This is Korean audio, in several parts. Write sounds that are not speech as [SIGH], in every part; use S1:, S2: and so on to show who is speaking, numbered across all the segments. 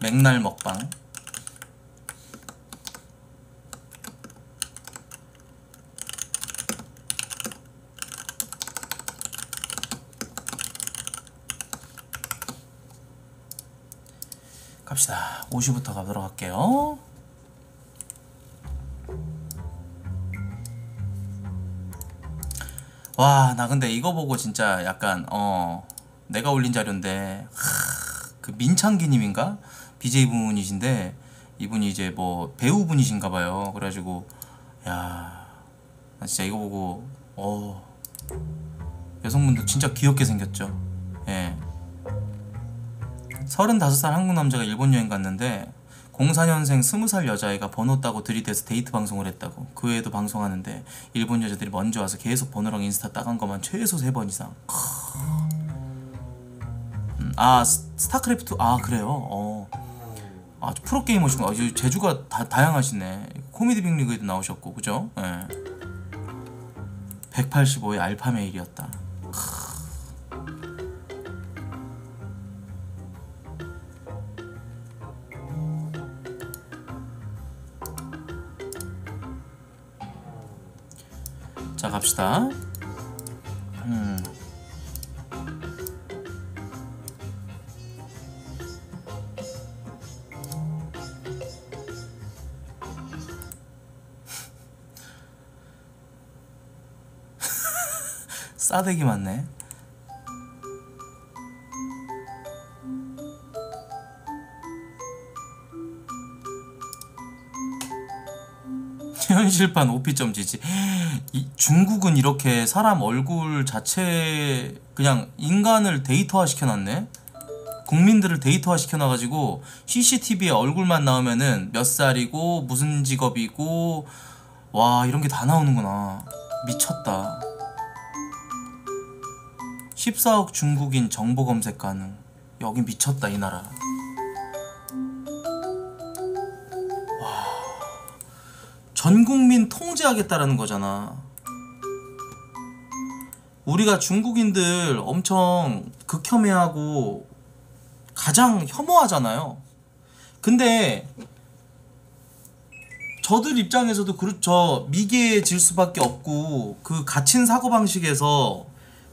S1: 맥날 먹방. 갑시다. 50부터 가도록 할게요. 와 나 근데 이거 보고 진짜 약간 어 내가 올린 자료인데 하, 그 민창기님인가 BJ 분이신데 이분이 이제 뭐 배우분이신가 봐요. 그래가지고 야나 진짜 이거 보고 어 여성분도 진짜 귀엽게 생겼죠. 예. 35살 한국 남자가 일본 여행 갔는데 04년생 20살 여자애가 번호 따고 들이대서 데이트 방송을 했다고. 그 외에도 방송하는데 일본 여자들이 먼저 와서 계속 번호랑 인스타 따간 것만 최소 3번 이상. 음, 아 스- 스타크래프트 아 그래요? 어. 아 프로 게이머시구나 아, 저 재주가 다, 다양하시네 코미디 빅리그에도 나오셨고 그죠 예. 185의 alpha male이었다 자 갑시다. 음. 싸대기 맞네. [LAUGHS] 현실판 오피점 지지. 이 중국은 이렇게 사람 얼굴 자체 그냥 인간을 데이터화 시켜놨네. 국민들을 데이터화 시켜놔가지고 CCTV에 얼굴만 나오면은 몇 살이고 무슨 직업이고 와 이런 게 다 나오는구나. 미쳤다. 14억 중국인 정보 검색 가능. 여기 미쳤다 이 나라. 전 국민 통제하겠다라는 거잖아. 우리가 중국인들 엄청 극혐해하고 가장 혐오하잖아요. 근데 저들 입장에서도 그렇죠. 미개해질 수밖에 없고 그 갇힌 사고 방식에서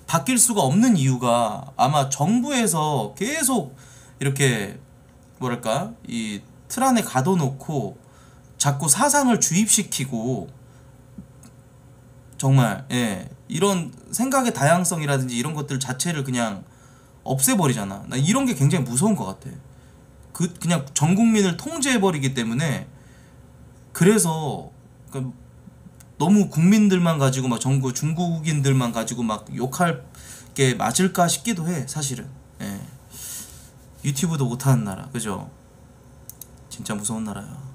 S1: 바뀔 수가 없는 이유가 아마 정부에서 계속 이렇게 뭐랄까 이 틀 안에 가둬놓고 자꾸 사상을 주입시키고 정말 예 이런 생각의 다양성이라든지 이런 것들 자체를 그냥 없애버리잖아. 나 이런 게 굉장히 무서운 것 같아. 그 그냥 전 국민을 통제해버리기 때문에 그래서 그 너무 국민들만 가지고 막 전국 중국인들만 가지고 막 욕할 게 맞을까 싶기도 해 사실은. 예. 유튜브도 못하는 나라, 그죠? 진짜 무서운 나라야.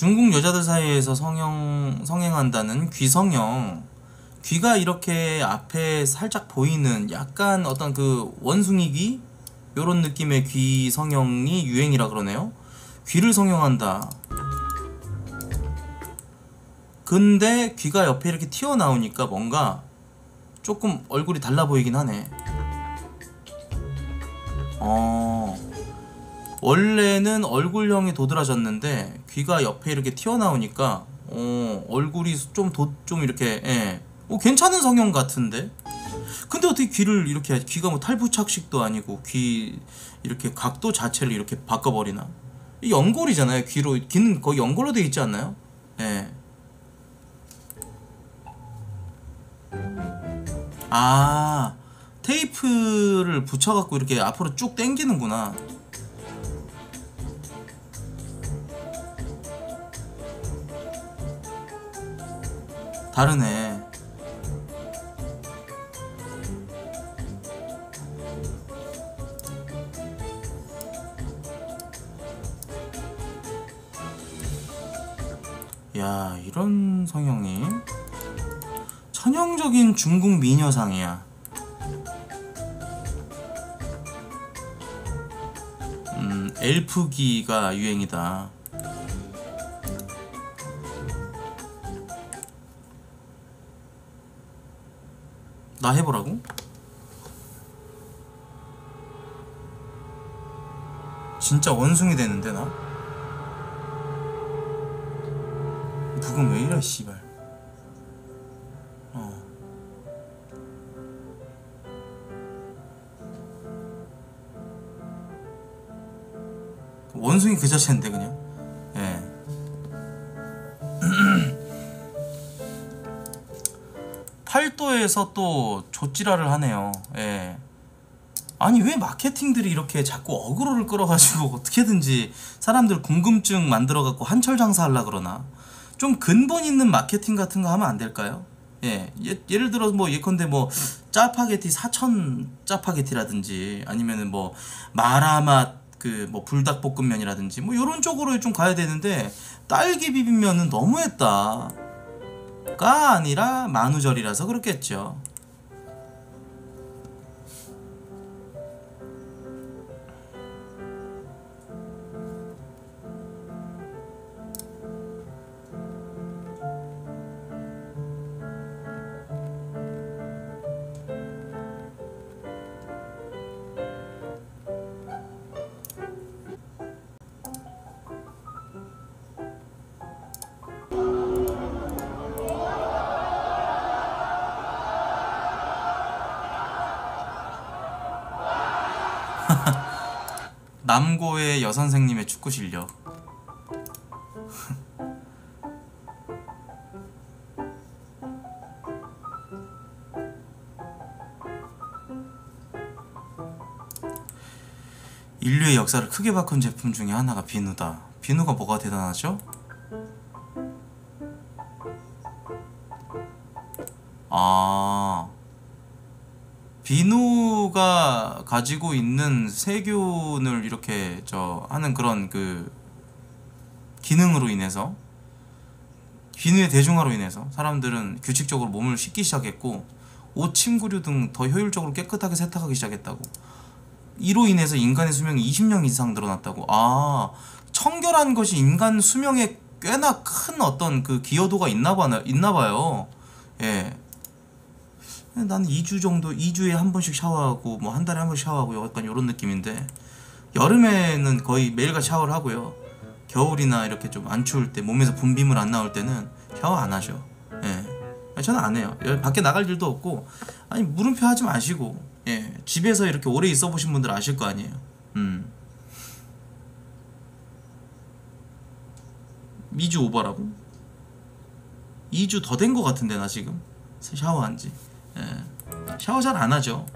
S1: 중국 여자들 사이에서 성형 성행한다는 귀성형 귀가 이렇게 앞에 살짝 보이는 약간 어떤 그 원숭이 귀 요런 느낌의 귀 성형이 유행이라 그러네요. 귀를 성형한다. 근데 귀가 옆에 이렇게 튀어나오니까 뭔가 조금 얼굴이 달라 보이긴 하네. 어. 원래는 얼굴형이 도드라졌는데 귀가 옆에 이렇게 튀어나오니까 어, 얼굴이 좀 도, 좀 이렇게 예. 어, 괜찮은 성형 같은데 근데 어떻게 귀를 이렇게 귀가 뭐 탈부착식도 아니고 귀 이렇게 각도 자체를 이렇게 바꿔버리나 이 연골이잖아요 귀로 귀는 거의 연골로 돼 있지 않나요? 예. 아 테이프를 붙여갖고 이렇게 앞으로 쭉 당기는구나 다르네. 야, 이런 성형이 천형적인 중국 미녀상이야. 음. 음, 엘프기가 유행이다. 나 해보라고? 진짜 원숭이 되는데 나? 부금 왜 이래 씨발 어 원숭이 그 자체인데 그냥 팔도에서 또 조찌라를 하네요 예 아니 왜 마케팅들이 이렇게 자꾸 어그로를 끌어가지고 [LAUGHS] 어떻게든지 사람들 궁금증 만들어갖고 한철 장사하려 그러나 좀 근본 있는 마케팅 같은 거 하면 안 될까요? 예, 예 예를 들어 뭐 예컨대 뭐 짜파게티 사천 짜파게티라든지 아니면은 뭐 마라맛 그 뭐 불닭볶음면이라든지 뭐 이런 쪽으로 좀 가야 되는데 딸기 비빔면은 너무했다. 가 아니라 만우절이라서 그렇겠죠. 남고의 여선생님의 축구 실력. [LAUGHS] 인류의 역사를 크게 바꾼 제품 중에 하나가 비누다. 비누가 뭐가 대단하죠? 아. 비누가 가지고 있는 세균을 이렇게 저 하는 그런 그 기능으로 인해서 비누의 대중화로 인해서 사람들은 규칙적으로 몸을 씻기 시작했고 옷, 침구류 등 더 효율적으로 깨끗하게 세탁하기 시작했다고. 이로 인해서 인간의 수명이 20년 이상 늘어났다고. 아 청결한 것이 인간 수명에 꽤나 큰 어떤 그 기여도가 있나 봐 있나 봐요. 예 나는 2주 정도 2주에 한 번씩 샤워하고 뭐 한 달에 한 번씩 샤워하고 약간 이런 느낌인데 여름에는 거의 매일같이 샤워를 하고요. 겨울이나 이렇게 좀 안 추울 때 몸에서 분비물 안 나올 때는 샤워 안 하죠 예. 저는 안 해요. 여- 밖에 나갈 일도 없고 아니 물음표 하지 마시고 예. 집에서 이렇게 오래 있어 보신 분들 아실 거 아니에요. 음. 2주 오버라고? 2주 더 된 거 같은데 나 지금. 샤워한 지 예. 샤워 잘 안 하죠.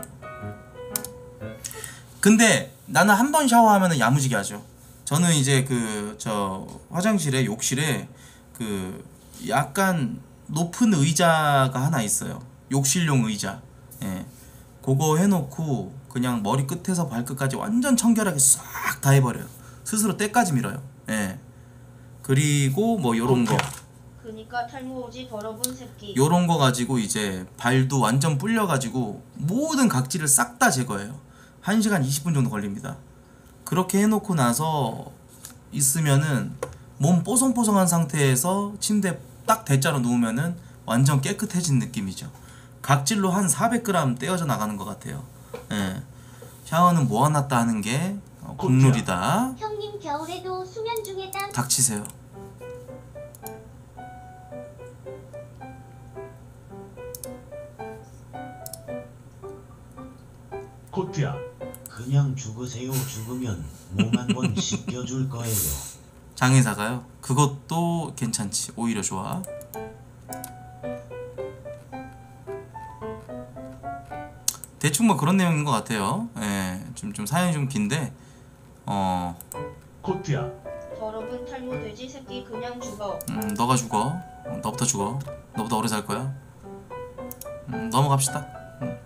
S1: 근데 나는 한 번 샤워하면 야무지게 하죠. 저는 이제 그 저 화장실에 욕실에 그 약간 높은 의자가 하나 있어요. 욕실용 의자. 예. 그거 해놓고 그냥 머리 끝에서 발끝까지 완전 청결하게 싹 다 해버려요. 스스로 때까지 밀어요. 예. 그리고 뭐 요런 거.
S2: 그니까 탈모 오지 더러운 새끼.
S1: 요런 거 가지고 이제 발도 완전 불려 가지고 모든 각질을 싹 다 제거해요. 1시간 20분 정도 걸립니다. 그렇게 해 놓고 나서 있으면은 몸 뽀송뽀송한 상태에서 침대 딱 대자로 누우면은 완전 깨끗해진 느낌이죠. 각질로 한 400g 떼어져 나가는 것 같아요. 예. 샤워는 모아놨다 하는 게 어, 국룰이다.
S3: 형님 겨울에도 수면 중에 땀
S1: 닥치세요.
S4: 코트야
S5: 그냥 죽으세요. 죽으면 몸 한 번 [LAUGHS] 씻겨줄 거예요.
S1: 장의사가요. 그것도 괜찮지. 오히려 좋아. 대충 뭐 그런 내용인 것 같아요. 예, 좀, 좀 사연이 좀 긴데, 어,
S4: 코트야
S2: 더러운 탈모 돼지 새끼 그냥 죽어.
S1: 음, 너가 죽어. 어, 너부터 죽어. 너보다 오래 살 거야. 음, 넘어갑시다. 음.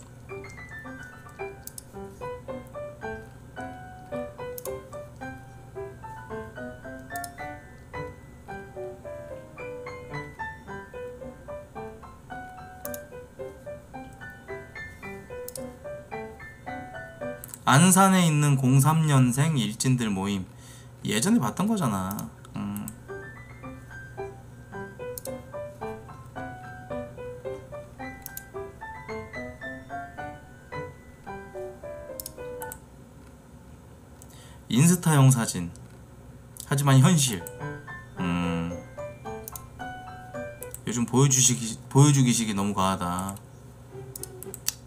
S1: 안산에 있는 03년생 일진들 모임. 예전에 봤던 거잖아. 음. 인스타용 사진. 하지만 현실. 음. 요즘 보여주시기 보여주기식이 너무 과하다.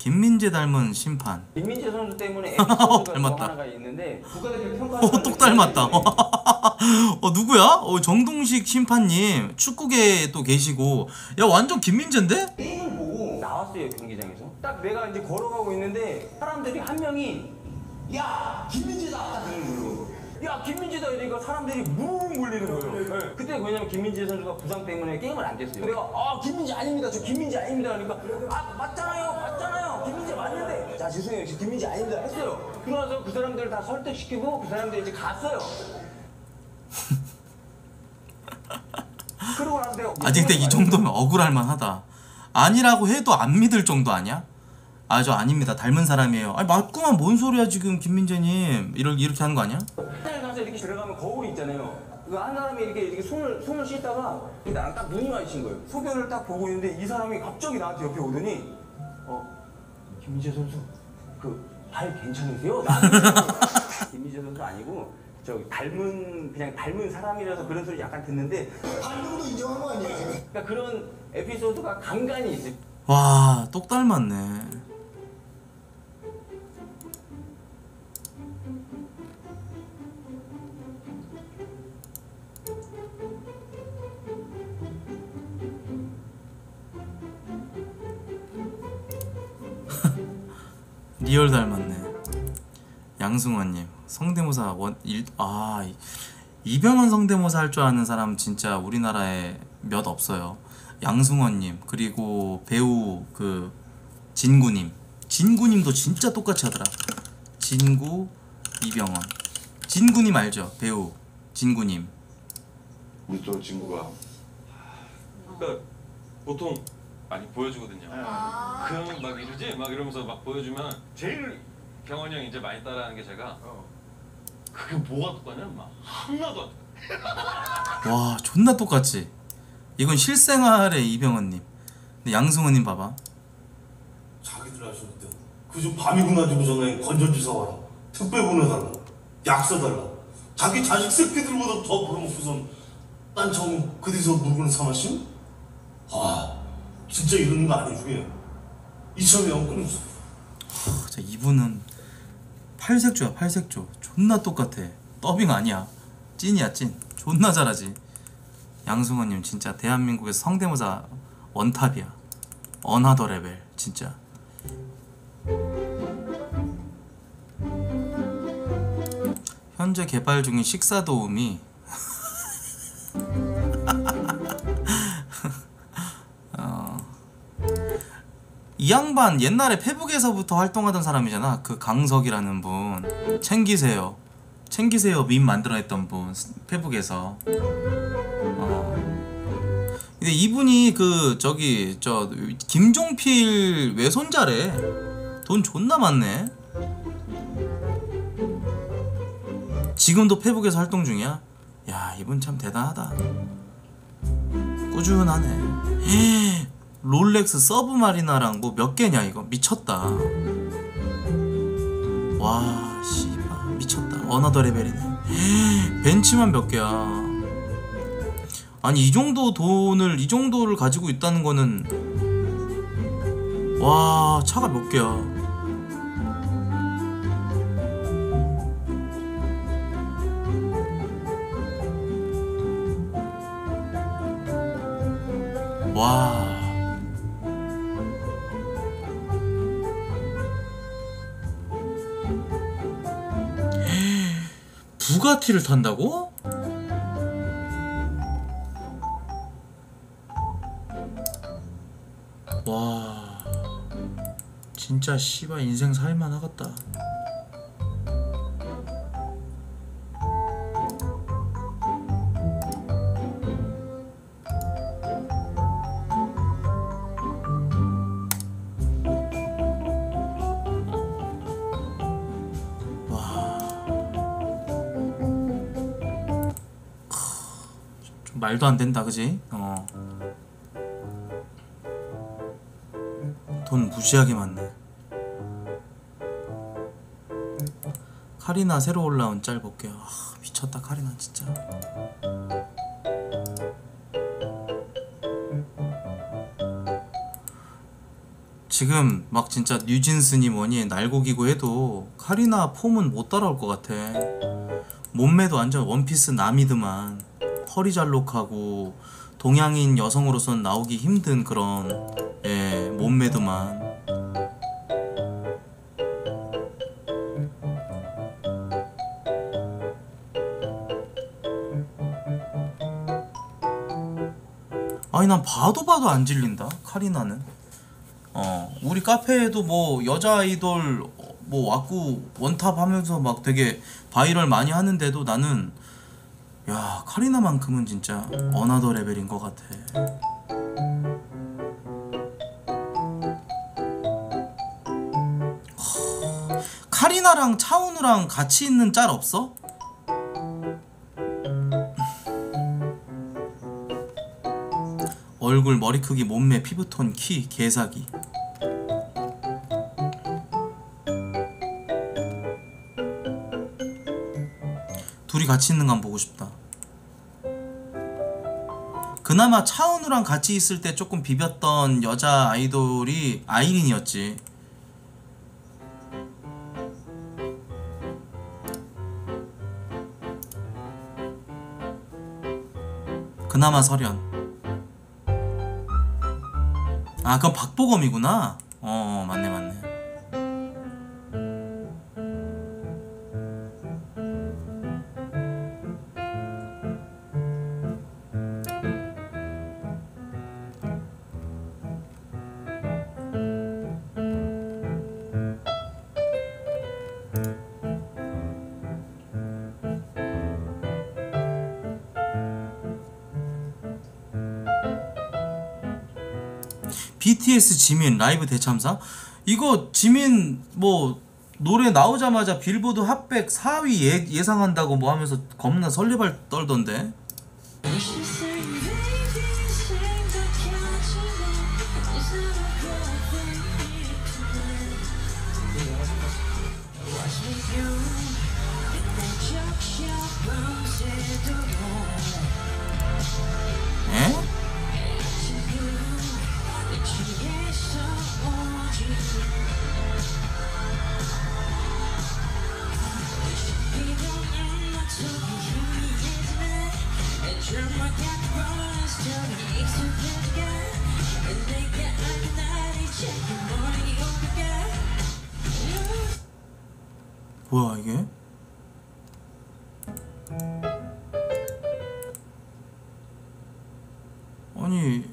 S1: 김민재 닮은 심판.
S6: 김민재 선수 때문에 [LAUGHS] 에피소드가
S1: 닮았다.
S6: 하나가 있는데 국가대표 [LAUGHS] 평가
S1: 어, 똑 닮았다. [LAUGHS] 어, 누구야? 어, 정동식 심판님 축구계에 또 계시고, 야 완전 김민재인데?
S6: 게임을 보고 나왔어요 경기장에서. 딱 내가 이제 걸어가고 있는데 사람들이 한 명이 야 김민재다! 그러는 거예요 야 김민재다! 이러니까 사람들이 뭉 몰리는 거예요. 네. 그때 왜냐면 김민재 선수가 부상 때문에 게임을 안 됐어요. 내가 아 김민재 아닙니다. 저 김민재 아닙니다. 그러니까 아 맞잖아요 맞는데 자 죄송해요 저 김민재 아닙니다 했어요 그러나서 그 사람들을 다 설득시키고 그 사람들이 이제 갔어요 그러고 나서 내가
S1: 아직 근데 이 정도면 억울할 만하다. 아니라고 해도 안 믿을 정도 아니야? 아 저 아닙니다. 닮은 사람이에요. 아니 맞구만 뭔 소리야 지금 김민재님. 이렇게 이렇게 하는 거 아니야?
S6: 호텔 가서 이렇게 들어가면 거울이 있잖아요. 그한 사람이 이렇게 이렇게 손을 손을 씻다가 나랑 딱 눈이 마주친 거예요. 소변을 딱 보고 있는데 이 사람이 갑자기 나한테 옆에 오더니 어 김민재 선수 그 발 괜찮으세요? [LAUGHS] 김민재 선수 아니고 저 닮은 그냥 닮은 사람이라서 그런 소리 약간 듣는데 반응도 인정한 거 아니에요? 그러니까 그런 에피소드가 간간이 있어요.
S1: 와, 똑 닮았네. real 닮았네. 양승환님 성대모사 원 일 아 이병헌 성대모사 할 줄 아는 사람 진짜 우리나라에 몇 없어요. 양승원님 그리고 배우 그 진구님 진구님도 진짜 똑같이 하더라. 진구 이병헌 진구님 알죠 배우 진구님
S7: 우리 또 친구가 그러니까 보통 많이 보여주거든요. 그러면 막 이러지 막 이러면서 막 보여주면 제일 경원이 형 이제 많이 따라하는 게 제가 그게 뭐가 똑같냐 막 하나도 안 똑같아.
S1: 와 존나 똑같지. 이건 실생활의 이병헌님. 근데 양승원님 봐봐.
S8: 자기들 때 그저 밤이고 낮이고 전에 건전지사 와라 특별 보내달라 약 써달라 자기 자식 새끼들보다 더 벌어먹고선 딴청 그디서 물건을 사마심? 아 진짜 이러는 거 그게 이참에 영끌은
S1: 자, 이분은 팔색조야 팔색조. 존나 똑같아. 더빙 아니야. 찐이야 찐. 존나 잘하지. 양승원님 진짜 대한민국에서 성대모사 원탑이야. 어나더 레벨 진짜. 현재 개발 중인 식사 도우미 [LAUGHS] 이 양반 옛날에 페북에서부터 활동하던 사람이잖아. 그 강석이라는 분. 챙기세요. 챙기세요 밈 만들어냈던 분 페북에서. 어. 근데 이분이 그 저기 저 김종필 외손자래. 돈 존나 많네. 지금도 페북에서 활동 중이야. 야 이분 참 대단하다. 꾸준하네. 롤렉스 서브마리나랑 뭐 몇 개냐 이거 미쳤다. 와 씨발 미쳤다. another level이네. [GASPS] 벤츠만 몇 개야. 아니 이 정도 돈을 이 정도를 가지고 있다는 거는 와 차가 몇 개야. 부가티를 탄다고? 와. 진짜 씨발 인생 살만 하겠다. 말도 안 된다 그지? 어. 돈 무시하게 많네. 카리나 새로 올라온 짤 볼게요. 아, 미쳤다 카리나 진짜. 지금 막 진짜 뉴진스니 뭐니 날고기고 해도 카리나 폼은 못 따라올 것 같아. 몸매도 완전 원피스 남이드만 허리 잘록하고 동양인 여성으로선 나오기 힘든 그런 예 몸매도만. 아니 난 봐도 봐도 안 질린다 카리나는. 어 우리 카페에도 뭐 여자 아이돌 뭐 왔고 one top 하면서 막 되게 바이럴 많이 하는데도 나는 야 카리나만큼은 진짜 another level인 것 같아 하, 카리나랑 차은우랑 같이 있는 짤 없어? 얼굴, 머리 크기, 몸매, 피부톤, 키, 개사기 둘이 같이 있는 건 보고 싶다. 그나마 차은우랑 같이 있을 때 조금 비볐던 여자 아이돌이 아이린이었지. 그나마 설현. 아, 그건 박보검이구나. BTS 지민 라이브 대참사? 이거 지민 뭐 노래 나오자마자 빌보드 핫백 4위 예, 예상한다고 뭐 하면서 겁나 설레발 떨던데 뭐야 이게? 아니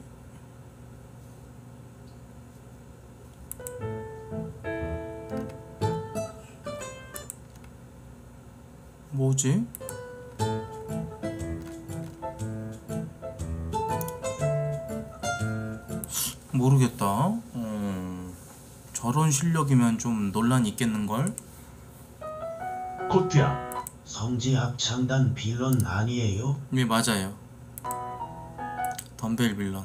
S1: 뭐지? 모르겠다. 음, 저런 실력이면 좀 논란이 있겠는걸?
S4: 코트야
S5: 성지 합창단 빌런 아니에요?
S1: 네 맞아요. 덤벨 빌런.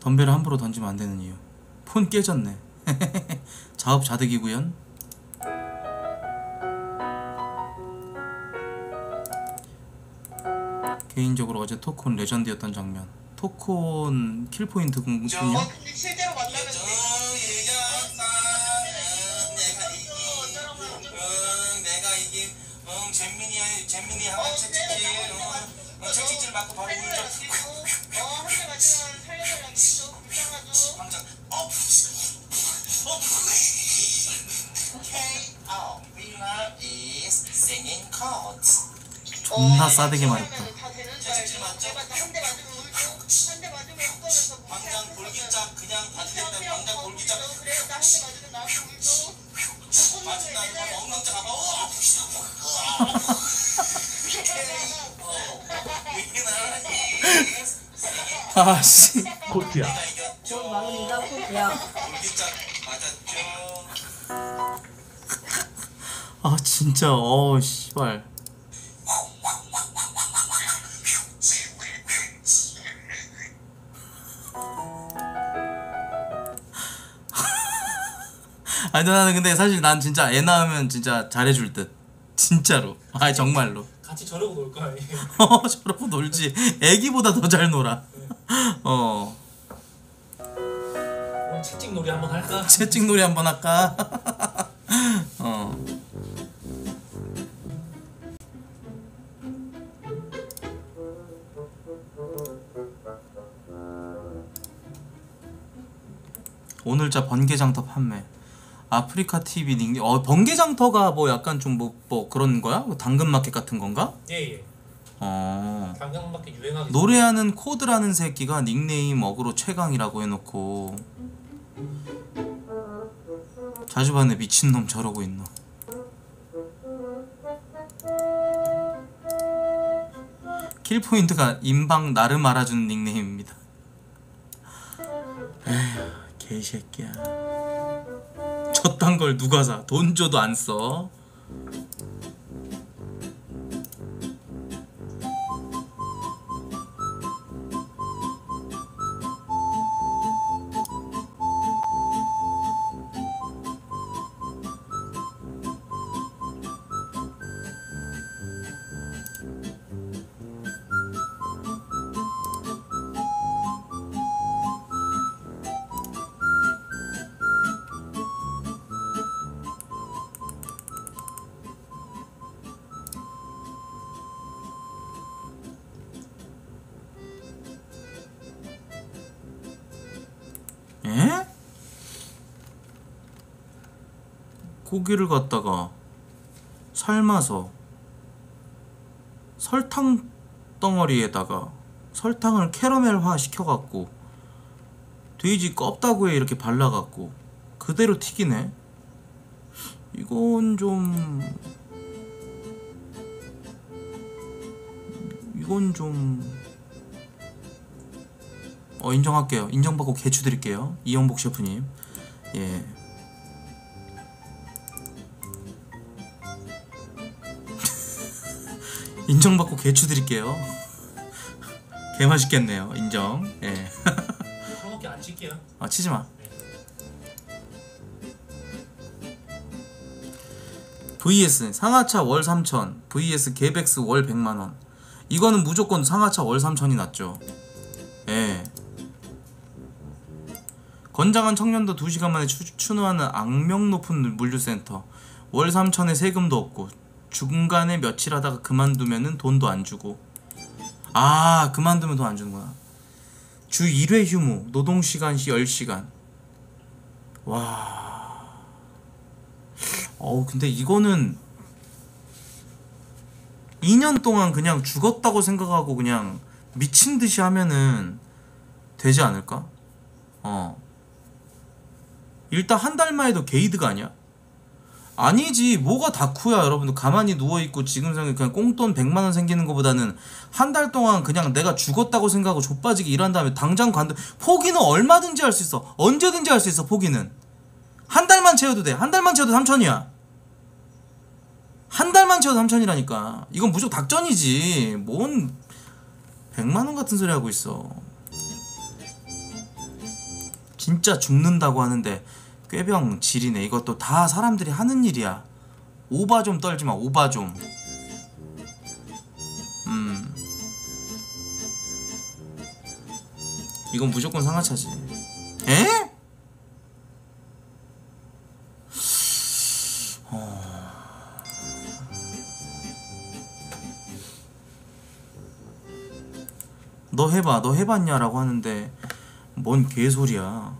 S1: 덤벨을 함부로 던지면 안 되는 이유. 폰 깨졌네. [LAUGHS] 자업자득이구연. 개인적으로 어제 토콘 레전드였던 장면. 토콘 킬 포인트 궁금요.
S9: 근데 실제로
S1: 존나 싸대게 말했다 아씨.
S4: 코트야.
S2: 돈 많으니까 코트야.
S1: 아 진짜 어 씨발. 아니 나는 근데 사실 난 진짜 애 낳으면 진짜 잘해줄 듯. 진짜로. 아 정말로
S10: 같이 저러고 놀 거 아니에요. [LAUGHS]
S1: 어 저러고 놀지. 애기보다 더 잘 놀아. 어.
S10: 오늘 채찍 놀이 한번 할까? [LAUGHS]
S1: 채찍 놀이 한번 할까? [LAUGHS] 어. 오늘 자 번개장터 판매 아프리카 TV 닉네임 어 번개장터가 뭐 약간 좀 뭐 뭐 그런 거야? 뭐 당근마켓 같은 건가?
S10: 예 예.
S1: 어
S10: 당장밖에 유행하기.
S1: 노래하는 코드라는 새끼가 닉네임 어그로 최강이라고 해놓고 자주 봤네 미친놈 저러고 있노 킬포인트가 인방 나름 알아주는 닉네임입니다 에휴 개새끼야 저딴 걸 누가 사? 돈 줘도 안 써 고기를 갖다가 삶아서 설탕 덩어리에다가 설탕을 캐러멜화 시켜갖고 돼지 껍다구에 이렇게 발라갖고 그대로 튀기네 이건 좀 이건 좀 어, 인정할게요. 인정받고 개추 드릴게요. 이영복 셰프님. 예. 인정받고 개추 드릴게요. 개 맛있겠네요. 인정. 예.
S10: 한국에 안 칠게요.
S1: 아 치지 마. vs 상하차 월 3천 vs 개백스 월 100만 원. 이거는 무조건 상하차 월 3천이 낫죠. 예. 건장한 청년도 2시간 만에 추, 추노하는 악명 높은 물류센터. 월 3천에 세금도 없고 중간에 며칠 하다가 그만두면은 돈도 안 주고. 아, 그만두면 돈 안 주는구나. 주 1회 휴무, 노동시간 시 10시간. 와. 어우, 근데 이거는 2년 동안 그냥 죽었다고 생각하고 그냥 미친 듯이 하면은 되지 않을까? 어. 일단 한 달만 해도 게이드가 아니야? 아니지 뭐가 다쿠야. 여러분들 가만히 누워있고 지금 생각 그냥 꽁돈 100만원 생기는 것보다는 한 달 동안 그냥 내가 죽었다고 생각하고 좆빠지게 일한 다음에 당장 관두 포기는 얼마든지 할 수 있어. 언제든지 할 수 있어 포기는. 한 달만 채워도 돼한 달만 채워도 3천이야. 한 달만 채워도 3천이라니까. 이건 무조건 닭전이지. 뭔 100만원 같은 소리 하고 있어. 진짜 죽는다고 하는데 꾀병 지리네. 이것도 다 사람들이 하는 일이야. 오바 좀 떨지마 오바 좀. 음. 이건 무조건 상하차지. 에? 너 해봐 너 해봤냐라고 하는데 뭔 개소리야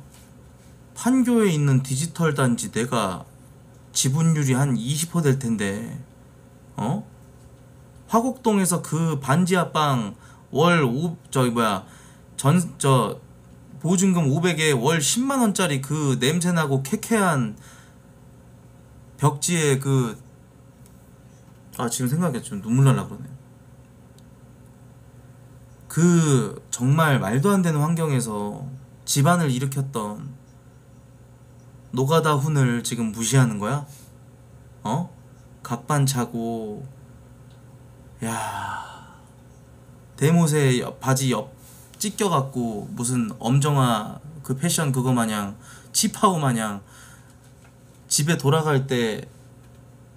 S1: 판교에 있는 디지털 단지 내가 지분율이 한 20%될 텐데 어? 화곡동에서 그 반지 합방 월 5, 저기 뭐야 전 저 보증금 500에 월 10만 원짜리 그 냄새나고 쾌쾌한 벽지에 그 아 지금 생각해 좀 눈물 날라 그러네. 그 정말 말도 안 되는 환경에서 집안을 일으켰던 노가다 훈을 지금 무시하는 거야? 어? 각반 차고 야 대못에 옆- 바지 옆 찢겨갖고 무슨 엄정화 그 패션 그거 마냥 치파오 마냥 집에 돌아갈 때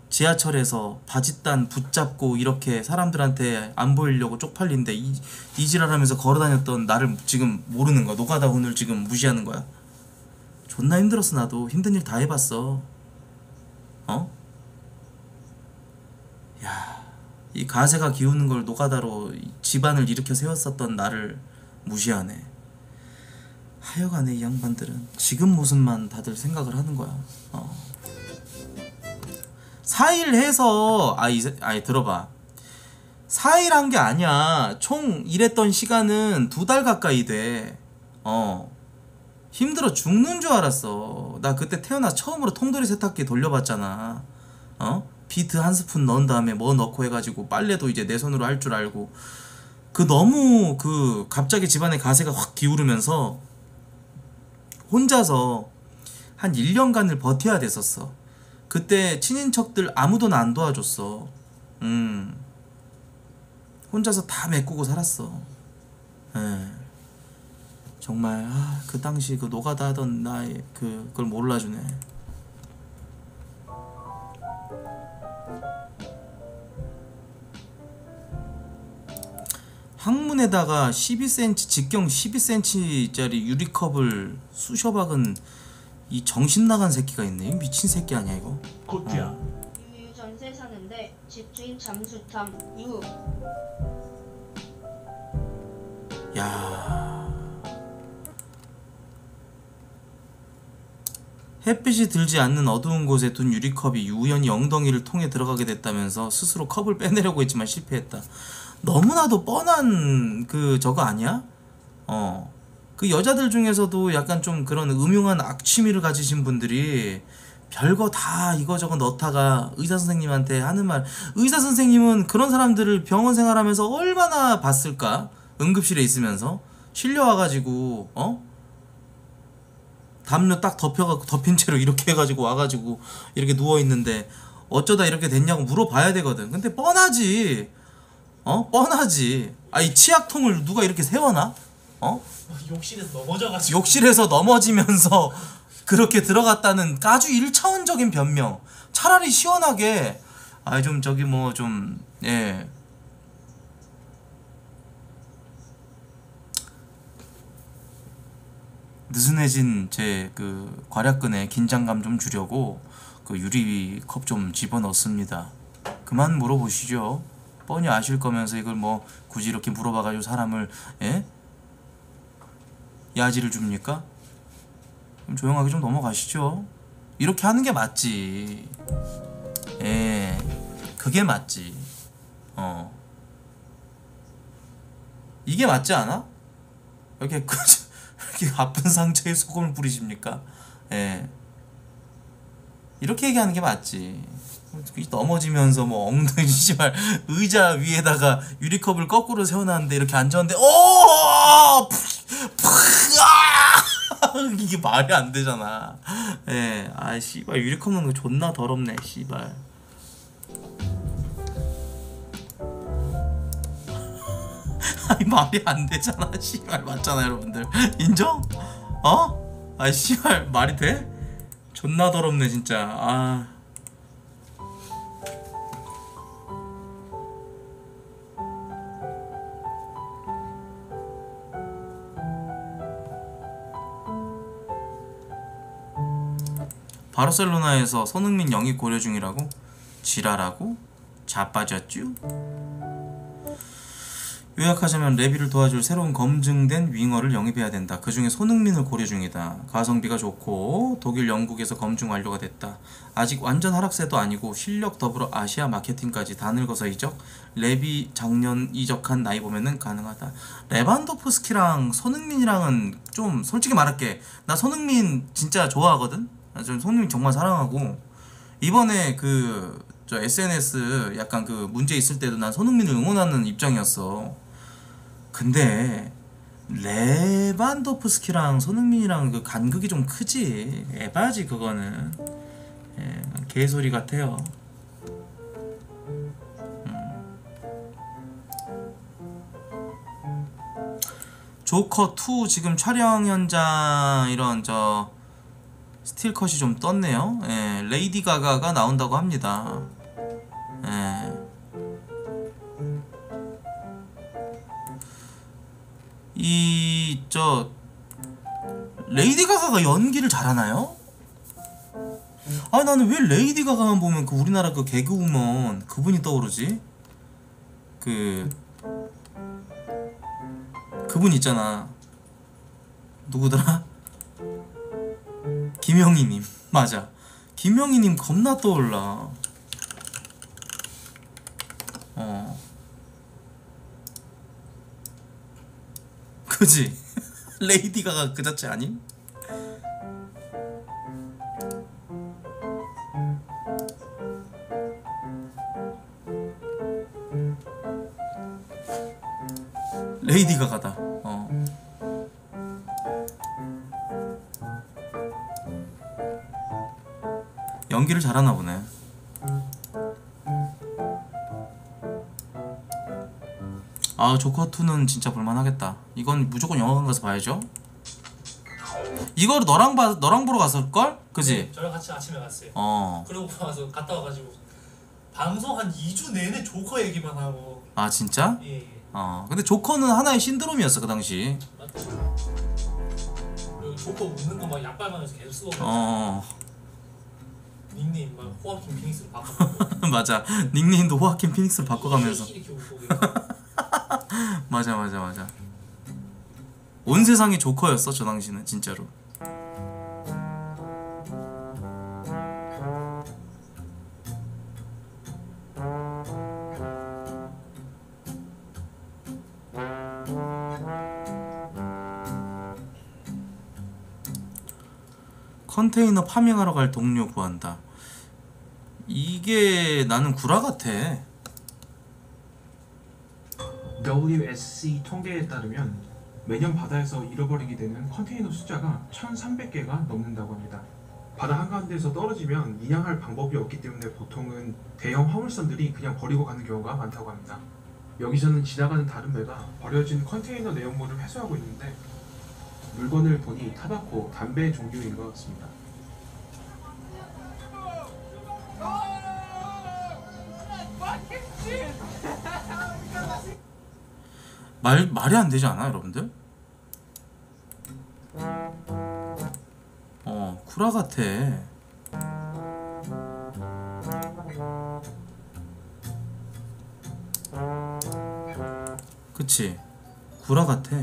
S1: 지하철에서 바짓단 붙잡고 이렇게 사람들한테 안 보이려고 쪽팔린데 이, 이지랄하면서 걸어다녔던 나를 지금 모르는 거야 노가다 오늘 지금 무시하는 거야 존나 힘들었어 나도 힘든 일 다 해봤어 어? 야, 이 가세가 기우는 걸 노가다로 이 집안을 일으켜 세웠었던 나를 무시하네. 하여간에 이 양반들은 지금 모습만 다들 생각을 하는 거야. 어. 4일 해서 아, 이, 아니 들어봐. 4일 한 게 아니야. 총 일했던 시간은 두 달 가까이 돼. 어. 힘들어 죽는 줄 알았어. 나 그때 태어나 처음으로 통돌이 세탁기 돌려봤잖아. 어? 비트 한 스푼 넣은 다음에 뭐 넣고 해가지고 빨래도 이제 내 손으로 할 줄 알고 그 너무 그 갑자기 집안에 가세가 확 기울으면서 혼자서 한 1년간을 버텨야 됐었어. 그때 친인척들 아무도 나 안 도와줬어. 음. 혼자서 다 메꾸고 살았어. 예. 정말 아, 그 당시 그 노가다 하던 나의 그 그걸 몰라주네. 항문에다가 12cm 직경 12cm짜리 유리컵을 쑤셔 박은 이 정신 나간 새끼가 있네. 이 미친 새끼 아니야 이거?
S4: 코트야.
S2: 유유 전세 사는데 집주인 잠수탐 유
S1: 야. 햇빛이 들지 않는 어두운 곳에 둔 유리컵이 우연히 엉덩이를 통해 들어가게 됐다면서 스스로 컵을 빼내려고 했지만 실패했다. 너무나도 뻔한 그 저거 아니야? 어. 그 여자들 중에서도 약간 좀 그런 음흉한 악취미를 가지신 분들이 별거 다 이거저거 넣다가 의사 선생님한테 하는 말 의사 선생님은 그런 사람들을 병원 생활하면서 얼마나 봤을까? 응급실에 있으면서 실려와가지고 어? 담요 딱 덮여갖고 덮인 채로 이렇게 해가지고 와가지고 이렇게 누워 있는데 어쩌다 이렇게 됐냐고 물어봐야 되거든. 근데 뻔하지. 어? 뻔하지. 아이 치약통을 누가 이렇게 세워놔? 어?
S10: 욕실에서 넘어져가지고
S1: 욕실에서 넘어지면서 [LAUGHS] 그렇게 들어갔다는 아주 1차원적인 변명. 차라리 시원하게 아좀 저기 뭐 좀 예. 느슨해진 제 그 괄약근에 긴장감 좀 주려고 그 유리컵 좀 집어넣습니다. 그만 물어보시죠. 뻔히 아실 거면서 이걸 뭐 굳이 이렇게 물어봐가지고 사람을 예? 야지를 줍니까? 그럼 조용하게 좀 넘어가시죠. 이렇게 하는 게 맞지. 예, 그게 맞지. 어. 이게 맞지 않아? 이렇게 [LAUGHS] 그 이렇게 아픈 상처에 소금을 뿌리십니까? 예. 이렇게 얘기하는 게 맞지. 넘어지면서 뭐 엉덩이 [LAUGHS] 씨발 의자 위에다가 유리컵을 거꾸로 세워놨는데 이렇게 앉았는데 오! 아! [LAUGHS] 이게 말이 안 되잖아. 예. 아 씨발 유리컵 넣는 거 존나 더럽네 씨발. 아니 말이 안 되잖아 [LAUGHS] 씨발 맞잖아 여러분들 인정? 어? 아 씨발 말이 돼? 존나 더럽네 진짜 아 바르셀로나에서 손흥민 영입 고려 중이라고? 지랄하고? 자빠졌쥬? 요약하자면 레비를 도와줄 새로운 검증된 윙어를 영입해야 된다. 그 중에 손흥민을 고려 중이다. 가성비가 좋고 독일, 영국에서 검증 완료가 됐다. 아직 완전 하락세도 아니고 실력 더불어 아시아 마케팅까지 다 늙어서 이적. 레비 작년 이적한 나이 보면은 가능하다. 레반도프스키랑 손흥민이랑은 좀 솔직히 말할게. 나 손흥민 진짜 좋아하거든. 나좀 손흥민 정말 사랑하고 이번에 그 저 SNS 약간 그 문제 있을 때도 난 손흥민을 응원하는 입장이었어. 근데 레반도프스키랑 손흥민이랑 그 간극이 좀 크지. 에바지 그거는. 예, 개소리 같아요. 음. 조커 2 지금 촬영 현장 이런 저 스틸컷이 좀 떴네요. 예, 레이디 가가가 나온다고 합니다. 예. 이 저 레이디 가가가 연기를 잘하나요? 아 나는 왜 레이디 가가만 보면 그 우리나라 그 개그우먼 그분이 떠오르지? 그 그분 있잖아 누구더라? [LAUGHS] 김영희님 맞아 김영희님 겁나 떠올라 어 그지? [LAUGHS] 레이디 가가 그 자체 아님? 레이디 가가다. 어. 연기를 잘하나 보네 아 조커2는 진짜 볼만하겠다 이건 무조건 영화관 가서 봐야죠 이거를 너랑 봐 너랑 보러 갔을걸? 그지?
S10: 네, 저랑 같이 아침에 갔어요.
S1: 어.
S10: 그러고 나서 갔다 와가지고 방송 한 2주 내내 조커 얘기만 하고
S1: 아 진짜?
S10: 예, 예.
S1: 어 근데 조커는 하나의 신드롬이었어 그 당시
S10: 맞죠. 그리고 조커 웃는 거 막 약발만 해서 계속 쓰고
S1: 어
S10: 닉네임 막 호아킨 피닉스로 바꿔 [LAUGHS]
S1: 맞아 닉네임도 호아킨 피닉스로 바꿔가면서
S10: 이렇게 웃고 [LAUGHS]
S1: 맞아 맞아 맞아. 온 세상이 조커였어 저 당시는 진짜로. 컨테이너 farming하러 갈 동료 구한다. 이게 나는 구라 같아
S11: WSC 통계에 따르면 매년 바다에서 잃어버리게 되는 컨테이너 숫자가 1,300개가 넘는다고 합니다. 바다 한가운데에서 떨어지면 인양할 방법이 없기 때문에 보통은 대형 화물선들이 그냥 버리고 가는 경우가 많다고 합니다. 여기서는 지나가는 다른 배가 버려진 컨테이너 내용물을 회수하고 있는데 물건을 보니 타바코, 담배 종류인 것 같습니다.
S1: 말 말이 안 되지 않아 여러분들? 어 구라 같아. 그치 구라 같아.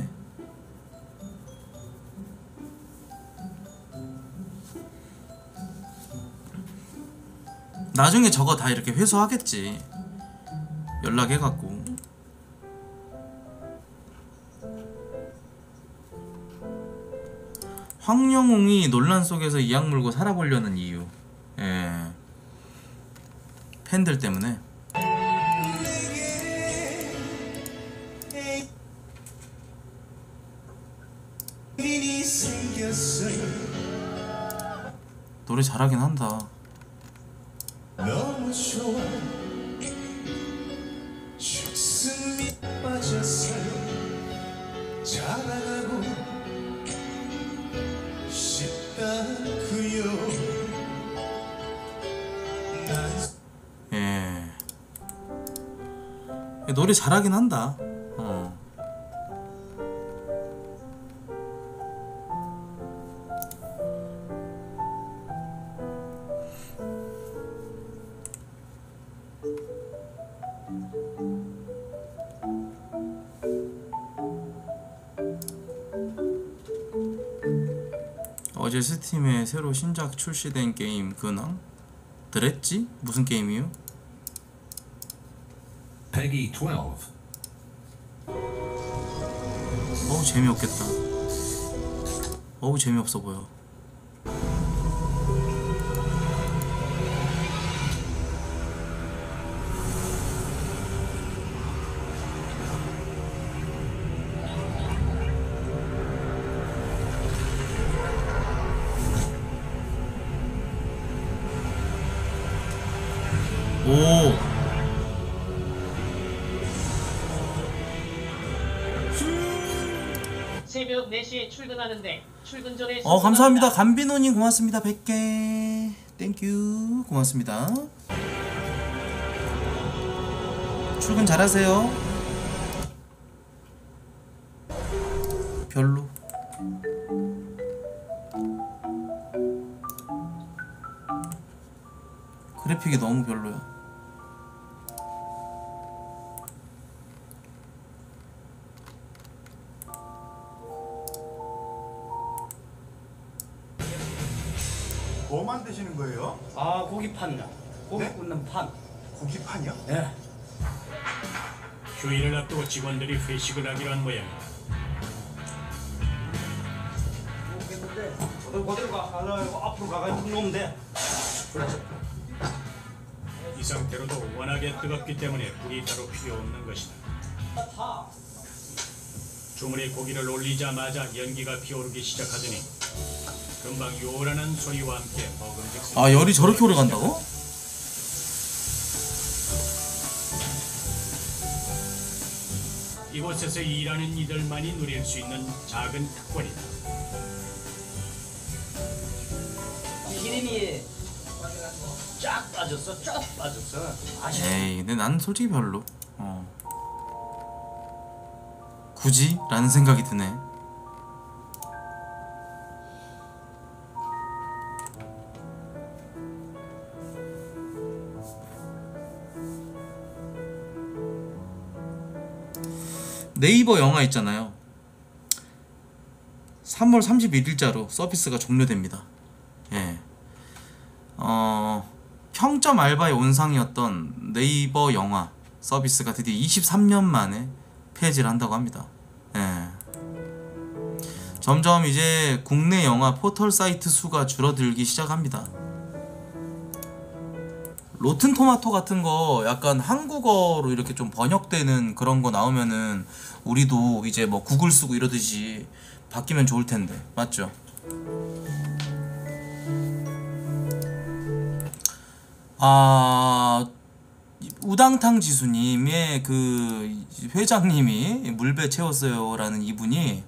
S1: 나중에 저거 다 이렇게 회수하겠지. 연락해갖고. 황영웅이 논란 속에서 이 악 물고 살아보려는 이유. 예. 팬들 때문에. 노래 잘하긴 한다. 노래 잘하긴 한다. 어. 어제 스팀에 새로 신작 출시된 게임 근황? 드랬지? 무슨 게임이요?
S12: Peggy 12.
S1: 어우 재미없겠다 어우 재미없어 보여
S12: 출근하는데 출근 전에
S1: 어 감사합니다. 감비노님 고맙습니다. 100개. thank you 고맙습니다. 출근 잘하세요. 별로. 그래픽이 너무 별로야
S13: 만드시는 거예요?
S14: 아 고기 판요. 고기
S13: 네?
S14: 굽는 판.
S13: 고기 판이요?
S14: 예.
S15: 휴일을 앞두고 직원들이 회식을 하기로 한 모양이다.
S14: 너 그대로 가. 가서 앞으로 가가지고 놓으면 돼.
S15: 이 상태로도 워낙에 뜨겁기 때문에 불이 따로 필요 없는 것이다. 주문에 고기를 올리자마자 연기가 피어오르기 시작하더니 금방 요란한 소리와 함께
S1: 아 열이 저렇게 오래 간다고?
S15: 이곳에서 일하는 이들만이 누릴 수 있는 작은 특권이다.
S14: 기름이 쫙 빠졌어. 쫙 빠졌어. 아쉽.
S1: 에이 근데 난 솔직히 별로 어 굳이? 라는 생각이 드네 네이버 영화 있잖아요 3월 31일자로 서비스가 종료됩니다 예. 어, 평점 알바의 온상이었던 네이버 영화 서비스가 드디어 23년 만에 폐지를 한다고 합니다. 예. 점점 이제 국내 영화 포털 사이트 수가 줄어들기 시작합니다. 로튼 토마토 같은 거 약간 한국어로 이렇게 좀 번역되는 그런 거 나오면은 우리도 이제 뭐 구글 쓰고 이러듯이 바뀌면 좋을 텐데 맞죠? 아 우당탕 지수님의 그 회장님이 물배 채웠어요라는 이분이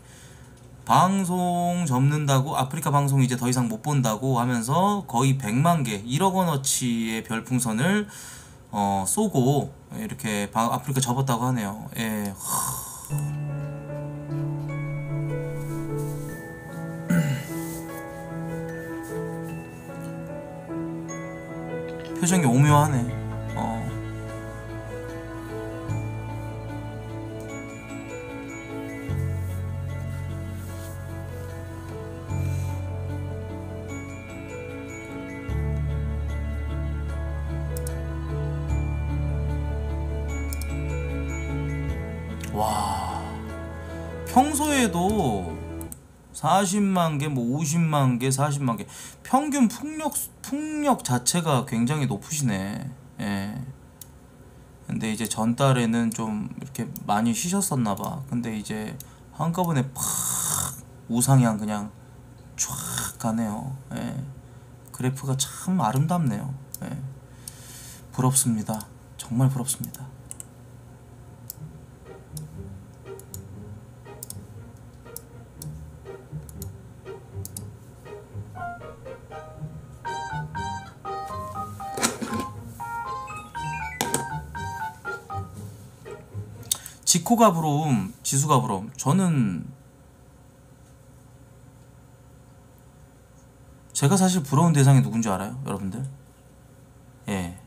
S1: 방송 접는다고 아프리카 방송 이제 더 이상 못 본다고 하면서 거의 100만 개 1억 원어치의 별풍선을 어, 쏘고 이렇게 바- 아프리카 접었다고 하네요. 예. [CLEARS THROAT] 표정이 오묘하네. 어. 와. 평소에도 40만 개, 뭐 50만 개, 40만 개. 평균 풍력 풍력 자체가 굉장히 높으시네. 예. 근데 이제 전달에는 좀 이렇게 많이 쉬셨었나 봐. 근데 이제 한꺼번에 팍 우상향 그냥 쫙 가네요. 예. 그래프가 참 아름답네요. 예. 부럽습니다. 정말 부럽습니다. 지코가 부러움, 지수가 부러움. 저는 제가 사실 부러운 대상이 누군지 알아요, 여러분들? 예.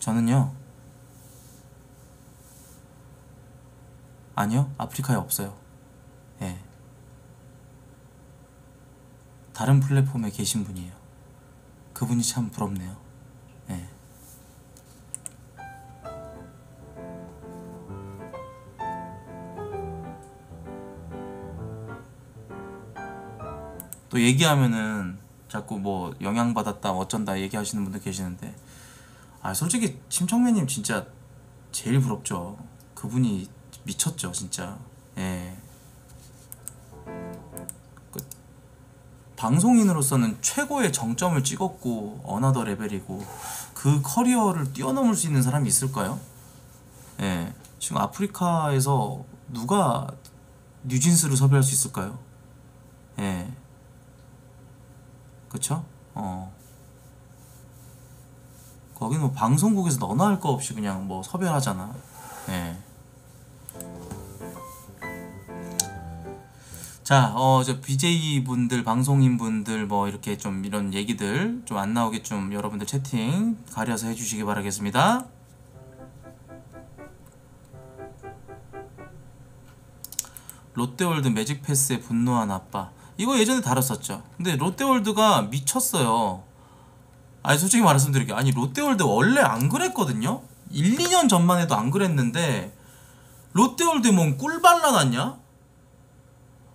S1: 저는요. 아니요, 아프리카에 없어요. 예. 다른 플랫폼에 계신 분이에요. 그분이 참 부럽네요. 또 얘기하면은 자꾸 뭐 영향받았다 어쩐다 얘기하시는 분들 계시는데 아 솔직히 침착맨님 진짜 제일 부럽죠 그분이 미쳤죠 진짜 예 그, 방송인으로서는 최고의 정점을 찍었고 another level이고 그 커리어를 뛰어넘을 수 있는 사람이 있을까요? 예 지금 아프리카에서 누가 뉴진스를 섭외할 수 있을까요? 예. 그쵸? 어. 거기는 뭐 방송국에서 너나 할 거 없이 그냥 뭐 섭외하잖아. 예. 자, 어, 저 BJ 분들, 방송인 분들 뭐 이렇게 좀 이런 얘기들 좀 안 나오게 좀 여러분들 채팅 가려서 해주시기 바라겠습니다. 롯데월드 매직패스에 분노한 아빠. 이거 예전에 다뤘었죠. 근데 롯데월드가 미쳤어요. 아니 솔직히 말씀드릴게요. 아니 롯데월드 원래 안 그랬거든요. 1, 2년 전만 해도 안 그랬는데 롯데월드 뭔꿀 발라놨냐?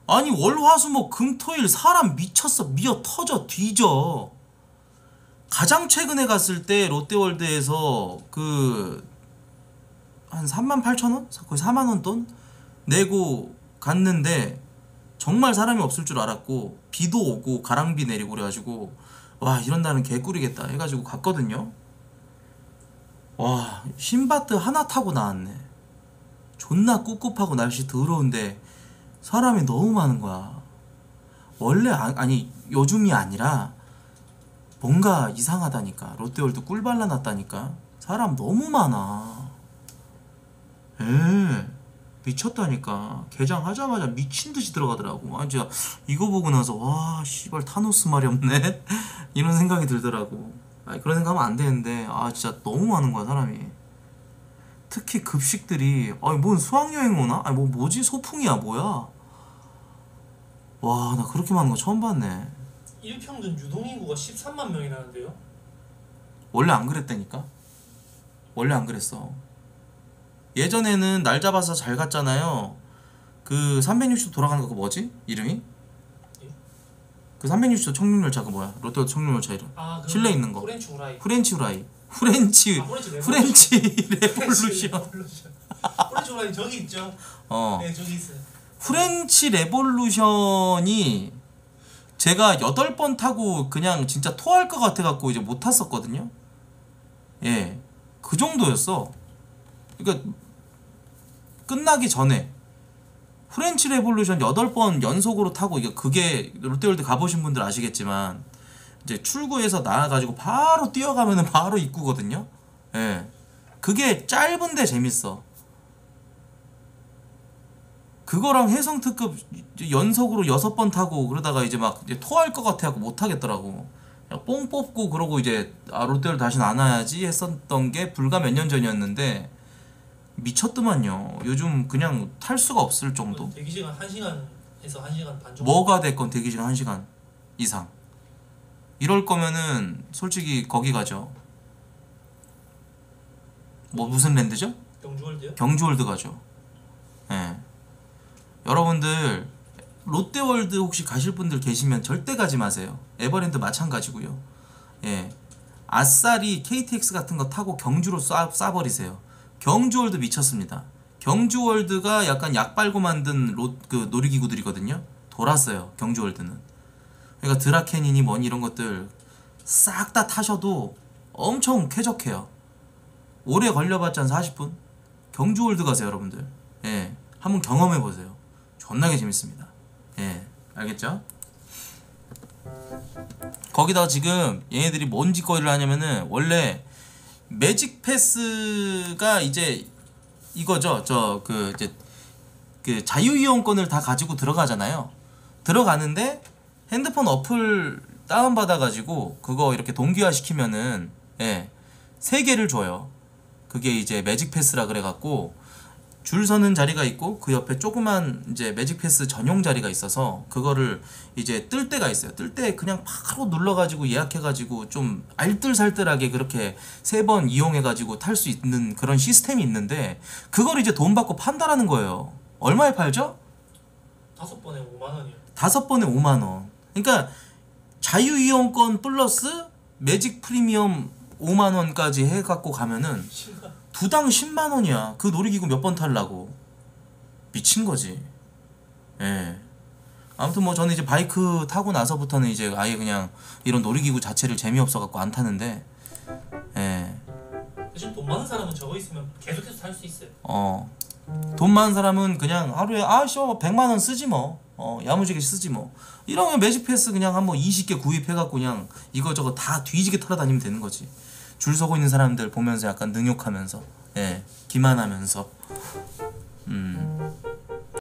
S1: 아니 월화수목 금토일 사람 미쳤어 미어 터져 뒤져 가장 최근에 갔을 때 롯데월드에서 그 한 3만 8천 원? 거의 4만 원 돈 내고 갔는데 정말 사람이 없을 줄 알았고 비도 오고 가랑비 내리고 그래가지고 와 이런 날은 개꿀이겠다 해가지고 갔거든요. 와 신밧드 하나 타고 나왔네. 존나 꿉꿉하고 날씨 더러운데 사람이 너무 많은 거야. 원래 아, 아니 요즘이 아니라 뭔가 이상하다니까. 롯데월드 꿀 발라놨다니까. 사람 너무 많아. 에 미쳤다니까. 개장하자마자 미친 듯이 들어가더라고. 아 진짜 이거 보고 나서 와 씨발 타노스 말이 없네? [LAUGHS] 이런 생각이 들더라고. 아 그런 생각하면 안 되는데 아 진짜 너무 많은 거야 사람이. 특히 급식들이 아니 뭔 수학여행 오나? 아니 뭐 뭐지? 소풍이야 뭐야? 와 나 그렇게 많은 거 처음 봤네.
S10: 일평균 유동인구가 13만 명이라는데요?
S1: 원래 안 그랬다니까? 원래 안 그랬어 예전에는 날 잡아서 잘 갔잖아요 그 360도 돌아가는 거 뭐지? 이름이? 그 360도 청룡열차 그 뭐야? 롯데월드 청룡열차 이름
S10: 아, 그
S1: 실내 있는 거
S10: 프렌치 후라이.
S1: 프렌치 후라이 프렌치
S10: 아, 프렌치 레볼루션.
S1: 프렌치 [LAUGHS]
S10: 후라이 저기 있죠?
S1: 어
S10: 네 저기 있어요.
S1: 프렌치 레볼루션이 제가 8번 타고 그냥 진짜 토할 것 같아 갖고 이제 못 탔었거든요. 예. 그 정도였어. 그러니까 끝나기 전에 프렌치 레볼루션 8번 연속으로 타고 이게 그게 롯데월드 가보신 분들 아시겠지만 이제 출구에서 나와가지고 바로 뛰어가면은 바로 입구거든요. 예. 그게 짧은데 재밌어. 그거랑 해성 특급 연속으로 여섯 번 타고 그러다가 이제 막 이제 토할 것 같아 갖고 못 하겠더라고. 뽕 뽑고 그러고 이제 아 롯데를 다시는 안 와야지 했었던 게 불과 몇 년 전이었는데 미쳤더만요. 요즘 그냥 탈 수가 없을 정도.
S10: 대기 시간 1시간에서 1시간 반 정도.
S1: 뭐가 됐건 대기 시간 1시간 이상. 이럴 거면은 솔직히 거기 가죠. 뭐 무슨 랜드죠?
S10: 경주월드요?
S1: 경주월드 가죠. 예. 여러분들 롯데월드 혹시 가실 분들 계시면 절대 가지 마세요. 에버랜드 마찬가지고요. 예. 아싸리 KTX 같은 거 타고 경주로 쏴, 쏴버리세요. 경주월드 미쳤습니다. 경주월드가 약간 약 빨고 만든 로, 그 놀이기구들이거든요. 돌았어요. 경주월드는. 그러니까 드라켄이니 뭐니 이런 것들 싹 다 타셔도 엄청 쾌적해요. 오래 걸려봤자 한 40분? 경주월드 가세요, 여러분들. 예. 한번 경험해 보세요. 존나게 재밌습니다. 예. 알겠죠? 거기다가 지금 얘네들이 뭔 짓거리를 하냐면은 원래 매직 패스가 이제 이거죠. 저 그 이제 그 자유 이용권을 다 가지고 들어가잖아요. 들어가는데 핸드폰 어플 다운 받아 가지고 그거 이렇게 동기화 시키면은 예. 세 개를 줘요. 그게 이제 매직 패스라 그래 갖고 줄 서는 자리가 있고 그 옆에 조그만 이제 매직 패스 전용 자리가 있어서 그거를 이제 뜰 때가 있어요. 뜰 때 그냥 바로 눌러 가지고 예약해 가지고 좀 알뜰살뜰하게 그렇게 세 번 이용해 가지고 탈 수 있는 그런 시스템이 있는데 그걸 이제 돈 받고 판다라는 거예요. 얼마에 팔죠?
S10: 다섯 번에 5만 원이요.
S1: 다섯 번에 5만 원. 그러니까 자유 이용권 플러스 매직 프리미엄 5만 원까지 해 갖고 가면은 부당 10만 원이야. 그 놀이기구 몇 번 탈라고. 미친 거지. 예. 아무튼 뭐 저는 이제 바이크 타고 나서부터는 이제 아예 그냥 이런 놀이기구 자체를 재미없어 갖고 안 타는데. 예.
S10: 사실 돈 많은 사람은 저거 있으면 계속해서 탈 수 있어요.
S1: 어. 돈 많은 사람은 그냥 하루에 아씨 100만 뭐 원 쓰지 뭐. 어, 야무지게 쓰지 뭐. 이러면 매직 패스 그냥 한번 20개 구입해 갖고 그냥 이거저거 다 뒤지게 타러 다니면 되는 거지. 줄 서고 있는 사람들 보면서 약간 능욕하면서 예 기만하면서 음.